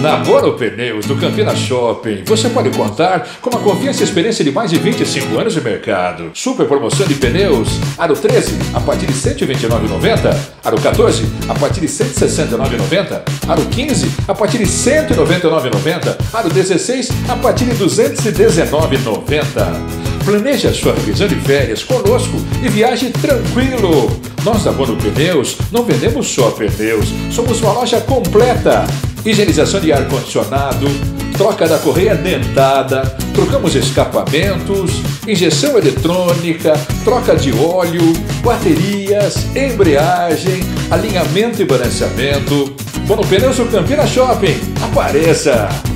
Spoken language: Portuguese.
Na Boro Pneus, do Campina Shopping, você pode contar com a confiança e experiência de mais de 25 anos de mercado. Super promoção de pneus, aro 13, a partir de R$ 129,90. Aro 14, a partir de R$ 169,90. Aro 15, a partir de R$ 199,90. Aro 16, a partir de R$ 219,90. Planeje a sua revisão de férias conosco e viaje tranquilo. Nós da Bono Pneus não vendemos só pneus, somos uma loja completa higienização de ar-condicionado, troca da correia dentada, trocamos escapamentos, injeção eletrônica, troca de óleo, baterias, embreagem, alinhamento e balanceamento. Bono Pneus do Campina Shopping. Apareça!